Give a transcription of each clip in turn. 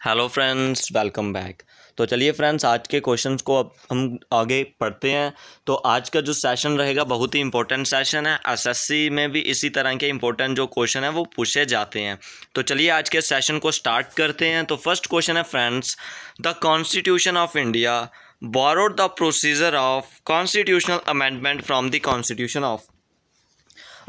Hello friends welcome back तो चलिए friends आज के क्वेश्चंस को अब हम आगे पढ़ते हैं। तो आज का जो सेशन रहेगा, बहुत ही इंपॉर्टेंट सेशन है। एसएससी में भी इसी तरह के इंपॉर्टेंट जो क्वेश्चन है, वो पूछे जाते हैं। तो चलिए, आज के सेशन को स्टार्ट करते हैं। तो फ़र्स्ट क्वेश्चन है friends the constitution of India borrowed the procedure of constitutional amendment from the constitution of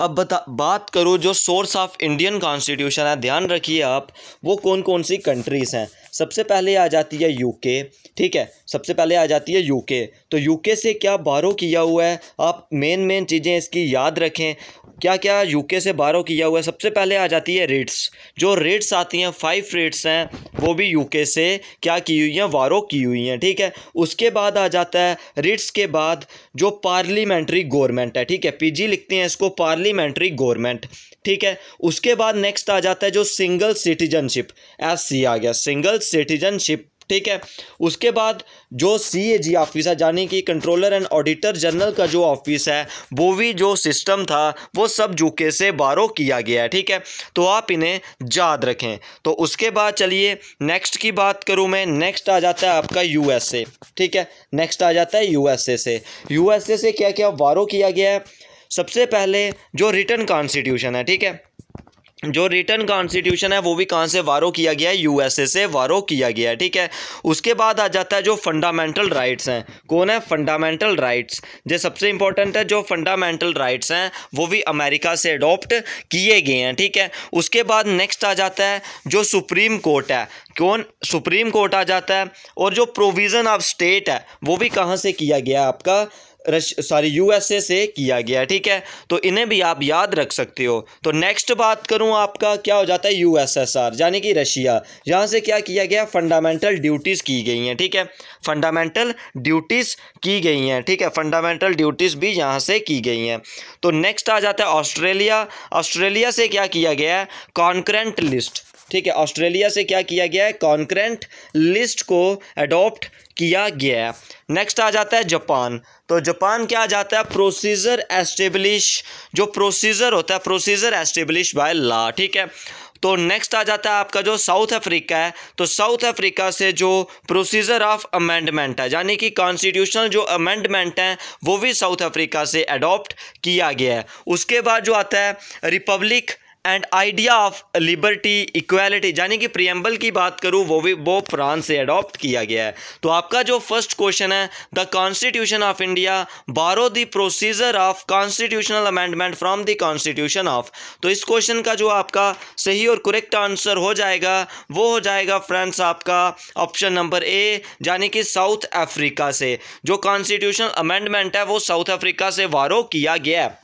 अब बता, बात करूँ जो सोर्स ऑफ़ इंडियन कॉन्स्टिट्यूशन है, ध्यान रखिए आप, वो कौन कौन सी कंट्रीज़ हैं? सबसे पहले आ जाती है यूके ठीक है? सबसे पहले आ जाती है यूके तो यूके से क्या बारो किया हुआ है? आप मेन मेन चीज़ें इसकी याद रखें। क्या क्या यूके से बारो किया हुआ है? सबसे पहले आ जाती है रेट्स जो रेट्स आती हैं फाइव रेट्स हैं, वो भी यूके से क्या की हुई हैं? वारो की हुई हैं, ठीक है? उसके बाद आ जाता है रेट्स के बाद जो पार्लियामेंट्री गवर्नमेंट है, ठीक है? पीजी लिखते हैं इसको पार्लियामेंट्री गवर्नमेंट ठीक है? उसके बाद नेक्स्ट आ जाता है जो सिंगल सिटीजनशिप एस सी आ गया। सिंगल सिटीजनशिप ठीक है? उसके बाद जो सी ए जी ऑफ़िस है, यानी कि कंट्रोलर एंड ऑडिटर जनरल का जो ऑफ़िस है, वो भी जो सिस्टम था, वो सब जूके से बारो किया गया है, ठीक है? तो आप इन्हें याद रखें। तो उसके बाद चलिए नेक्स्ट की बात करूँ मैं। नेक्स्ट आ जाता है आपका यूएसए ठीक है? नेक्स्ट आ जाता है यूएसए से। यूएसए से क्या क्या बारो किया गया है? सबसे पहले जो रिटर्न कॉन्स्टिट्यूशन है, ठीक है? जो रिटर्न कॉन्स्टिट्यूशन है, वो भी कहाँ से वारो किया गया है? यूएसए से वारो किया गया है, ठीक है? उसके बाद आ जाता है जो फंडामेंटल राइट्स हैं। कौन है? फंडामेंटल राइट्स जो सबसे इंपॉर्टेंट है, जो फंडामेंटल राइट्स हैं, वो भी अमेरिका से अडॉप्ट किए गए हैं, ठीक है? उसके बाद नेक्स्ट आ जाता है जो सुप्रीम कोर्ट है। कौन? सुप्रीम कोर्ट आ जाता है। और जो प्रोविज़न ऑफ़ स्टेट है, वो भी कहाँ से किया गया आपका? रश सॉरी यूएसए से किया गया, ठीक है? तो इन्हें भी आप याद रख सकते हो। तो नेक्स्ट बात करूँ आपका, क्या हो जाता है? यूएसएसआर यानी कि रशिया। यहाँ से क्या किया गया? फंडामेंटल ड्यूटीज़ की गई हैं, ठीक है? फंडामेंटल ड्यूटीज़ की गई हैं, ठीक है? फंडामेंटल ड्यूटीज़ भी यहाँ से की गई हैं। तो नेक्स्ट आ जाता है ऑस्ट्रेलिया ऑस्ट्रेलिया से क्या किया गया है? कॉन्क्रेंट लिस्ट ठीक है, ऑस्ट्रेलिया से क्या किया गया है? कॉन्क्रेंट लिस्ट को अडॉप्ट किया गया है। नेक्स्ट आ जाता है जापान। तो जापान क्या आ जाता है? प्रोसीजर एस्टेब्लिश जो प्रोसीजर होता है प्रोसीजर एस्टेब्लिश बाय लॉ ठीक है? तो नेक्स्ट आ जाता है आपका जो साउथ अफ्रीका है। तो साउथ अफ्रीका से जो प्रोसीजर ऑफ़ अमेंडमेंट है, यानी कि कॉन्स्टिट्यूशनल जो अमेंडमेंट है, वो भी साउथ अफ्रीका से अडॉप्ट किया गया है। उसके बाद जो आता है republic and idea of liberty equality यानी कि प्रियम्बल की बात करूँ, वो भी, वो फ्रांस से अडॉप्ट किया गया है। तो आपका जो फ़र्स्ट क्वेश्चन है the constitution of India borrow the procedure of constitutional amendment from the constitution of तो इस क्वेश्चन का जो आपका सही और करेक्ट आंसर हो जाएगा, वो हो जाएगा फ्रेंड्स आपका ऑप्शन नंबर ए यानी कि साउथ अफ्रीका से। जो कॉन्स्टिट्यूशनल अमेंडमेंट है, वो साउथ अफ्रीका से वारो किया गया है।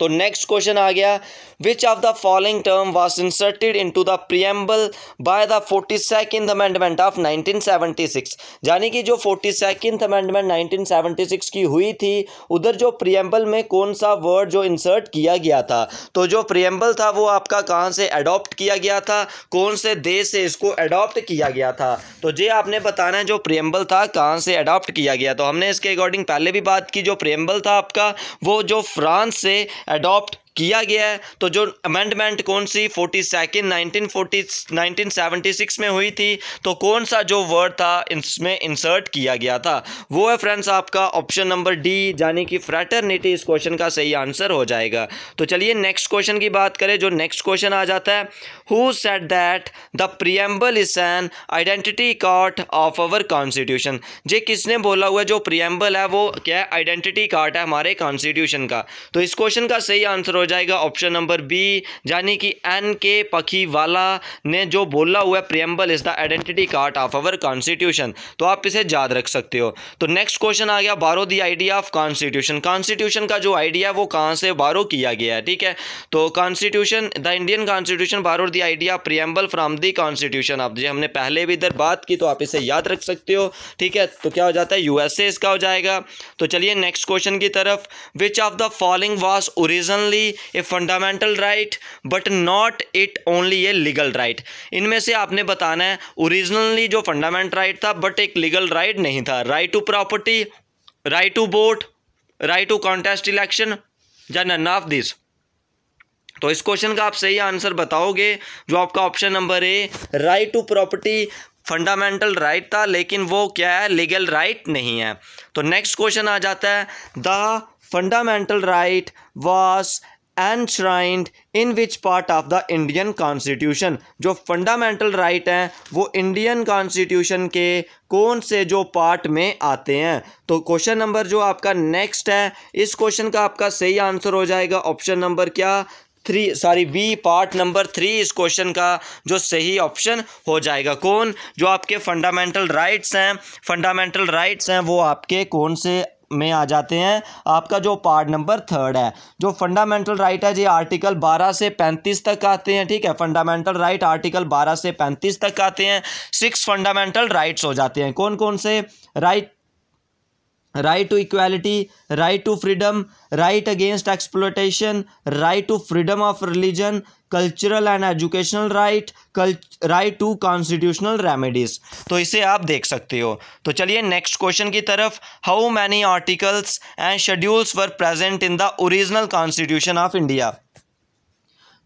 तो नेक्स्ट क्वेश्चन आ गया which of the following term was inserted into the preamble by the forty second amendment of nineteen seventy six यानी कि जो forty second amendment nineteen seventy six की हुई थी, उधर जो प्रियम्बल में कौन सा वर्ड जो इंसर्ट किया गया था? तो जो प्रियम्बल था, वो आपका कहाँ से अडॉप्ट किया गया था? कौन से देश से इसको अडॉप्ट किया गया था? तो ये आपने बताना है जो प्रियम्बल था, कहाँ से अडॉप्ट किया गया? तो हमने इसके अकॉर्डिंग पहले भी बात की, जो प्रियम्बल था आपका, वो जो फ्रांस से अडॉप्ट किया गया है। तो जो अमेंडमेंट कौन सी? Forty second nineteen forty nineteen seventy six में हुई थी। तो कौन सा जो वर्ड था, इसमें इंसर्ट किया गया था? वो है फ्रेंड्स आपका ऑप्शन नंबर डी यानी कि फ्रेटर्निटी इस क्वेश्चन का सही आंसर हो जाएगा। तो चलिए नेक्स्ट क्वेश्चन की बात करें, जो नेक्स्ट क्वेश्चन आ जाता है। Who said that the preamble is an identity card of our constitution जे किसने बोला हुआ जो प्रियम्बल है, वो क्या है? आइडेंटिटी कार्ड है हमारे कॉन्स्टिट्यूशन का। तो इस क्वेश्चन का सही आंसर हो जाएगा। ऑप्शन नंबर बी यानी कि एन के पखीवाला ने जो बोला हुआ है preamble is the identity card of our constitution तो आप इसे याद रख सकते हो। तो नेक्स्ट क्वेश्चन आ गया, borrow the idea of constitution constitution का जो आइडिया है, वो कहाँ से बारो किया गया है, ठीक है? तो constitution the Indian constitution borrow the idea preamble from the constitution आप जी, हमने पहले भी इधर बात की तो आप इसे याद रख सकते हो, ठीक है? तो क्या हो जाता है यूएसए इसका हो जाएगा। तो चलिए नेक्स्ट क्वेश्चन की तरफ़। Which of the following was originally a fundamental right but not it only a legal right इनमें से आपने बताना है ओरिजिनली जो फंडामेंट राइट था बट एक लीगल राइट नहीं था। Right to property right to vote right to contest election या नन ऑफ़ दिस तो इस क्वेश्चन का आप सही आंसर बताओगे, जो आपका option number A right to property fundamental right था, लेकिन वो क्या है लीगल राइट right नहीं है। तो नेक्स्ट क्वेश्चन आ जाता है the fundamental right was enshrined in which part of the Indian constitution जो फंडामेंटल राइट right हैं, वो इंडियन कॉन्स्टिट्यूशन के कौन से जो पार्ट में आते हैं? तो क्वेश्चन नंबर जो आपका नेक्स्ट है, इस क्वेश्चन का आपका सही आंसर हो जाएगा। ऑप्शन नंबर क्या? Three sorry B part number three इस क्वेश्चन का जो सही ऑप्शन हो जाएगा। कौन? जो आपके फंडामेंटल राइट्स हैं फंडामेंटल राइट्स हैं, वो आपके कौन से में आ जाते हैं। आपका जो पार्ट नंबर थर्ड है, जो फंडामेंटल राइट है, जी आर्टिकल 12 से 35 तक आते हैं, ठीक है? फंडामेंटल राइट आर्टिकल 12 से 35 तक आते हैं। सिक्स फंडामेंटल राइट्स हो जाते हैं। कौन कौन से right right to equality right to freedom right against exploitation right to freedom of religion cultural and educational right कल राइट टू कॉन्स्टिट्यूशनल रेमेडीज तो इसे आप देख सकते हो। तो चलिए नेक्स्ट क्वेश्चन की तरफ़ how many articles and schedules were present in the original constitution of India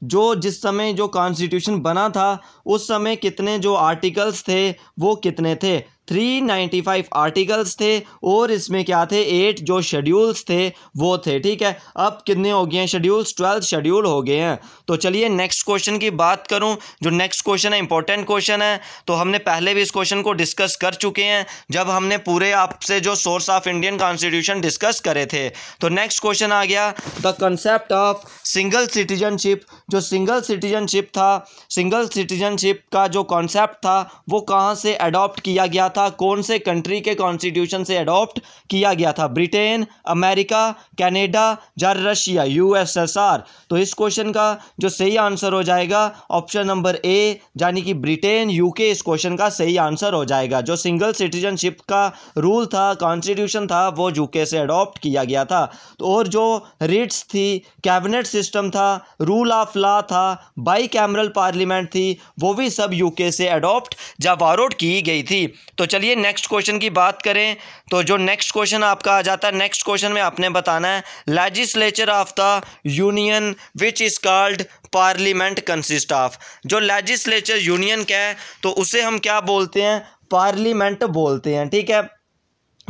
जो जिस समय जो कॉन्स्टिट्यूशन बना था, उस समय कितने जो आर्टिकल्स थे, वो कितने थे? थ्री नाइन्टी फाइव आर्टिकल्स थे और इसमें क्या थे? एट जो शेड्यूल्स थे, वो थे, ठीक है? अब कितने हो गए हैं शेड्यूल्स ट्वेल्थ शेड्यूल हो गए हैं। तो चलिए नेक्स्ट क्वेश्चन की बात करूँ। जो नेक्स्ट क्वेश्चन है इंपॉर्टेंट क्वेश्चन है तो हमने पहले भी इस क्वेश्चन को डिस्कस कर चुके हैं। जब हमने पूरे आपसे जो source of Indian constitution discuss करे थे। तो नेक्स्ट क्वेश्चन आ गया। The concept of single citizenship जो सिंगल सिटीजनशिप था सिंगल सिटीजनशिप का जो कॉन्सेप्ट था, वो कहाँ से अडॉप्ट किया गया था? था, कौन से कंट्री के कॉन्स्टिट्यूशन से अडॉप्ट किया गया था? ब्रिटेन, अमेरिका, कनाडा या रशिया? यूएसएसआर तो इस क्वेश्चन का जो सही आंसर हो जाएगा ऑप्शन नंबर ए यानी कि ब्रिटेन यूके इस क्वेश्चन का सही आंसर हो जाएगा। जो सिंगल सिटीजनशिप का रूल था कॉन्स्टिट्यूशन था, वो यूके से अडॉप्ट किया गया था। तो और जो रिट्स थी कैबिनेट सिस्टम था रूल ऑफ़ लॉ था बाई पार्लियामेंट थी, वो भी सब यूके से अडॉप्ट या वारोड की गई थी। तो चलिए नेक्स्ट क्वेश्चन की बात करें तो जो नेक्स्ट क्वेश्चन आपका आ जाता है नेक्स्ट क्वेश्चन में आपने बताना है legislature of the union which is called parliament consist of जो लेजिस्लेचर यूनियन क्या है तो उसे हम क्या बोलते हैं? पार्लियामेंट बोलते हैं, ठीक है?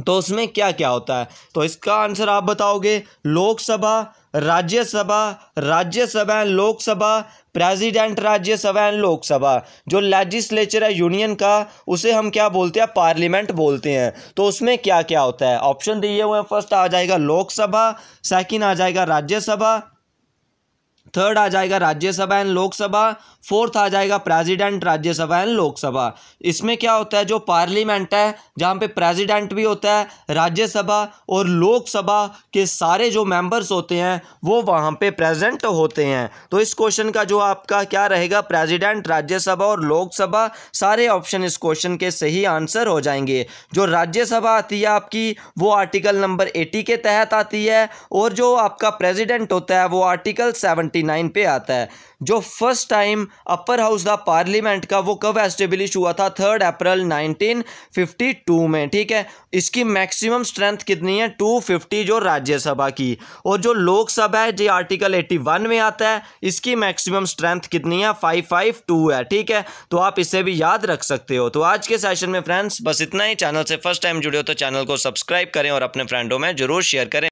तो उसमें क्या क्या होता है? तो इसका आंसर आप बताओगे, Lok Sabha, Rajya Sabha Rajya Sabha and Lok Sabha, president Rajya Sabha and Lok Sabha. जो लेजिस्लेचर है यूनियन का, उसे हम क्या बोलते हैं? पार्लियामेंट बोलते हैं। तो उसमें क्या क्या होता है? ऑप्शन दिए हुए हैं फ़र्स्ट आ जाएगा लोकसभा सेकंड आ जाएगा राज्यसभा थर्ड आ जाएगा राज्यसभा एंड लोकसभा, फोर्थ आ जाएगा प्रेसिडेंट राज्यसभा एंड लोकसभा। इसमें क्या होता है, जो पार्लियामेंट है, जहाँ पे प्रेसिडेंट भी होता है, राज्यसभा और लोकसभा के सारे जो मेंबर्स होते हैं, वो वहाँ पे प्रेजेंट होते हैं। तो इस क्वेश्चन का जो आपका क्या रहेगा, प्रेसिडेंट, राज्यसभा और लोकसभा, सारे ऑप्शन इस क्वेश्चन के सही आंसर हो जाएँगे। जो राज्यसभा आती है आपकी, वो आर्टिकल नंबर एटी के तहत आती है, और जो आपका प्रेजिडेंट होता है, वो आर्टिकल सेवनटी 1839 पे आता है। जो first time upper house the parliament का, वो कब एस्टेब्लिश हुआ था? थर्ड अप्रैल 1952 में, ठीक है? इसकी मैक्सिमम स्ट्रेंथ कितनी है? 250 जो राज्यसभा की। और जो लोकसभा है, जो आर्टिकल 81 में आता है, इसकी मैक्सिमम स्ट्रेंथ कितनी है? 552 है, ठीक है? तो आप इसे भी याद रख सकते हो। तो आज के सेशन में फ्रेंड्स बस इतना ही। चैनल से फ़र्स्ट टाइम जुड़े हो तो चैनल को सब्सक्राइब करें और अपने फ्रेंडों में ज़रूर शेयर करें।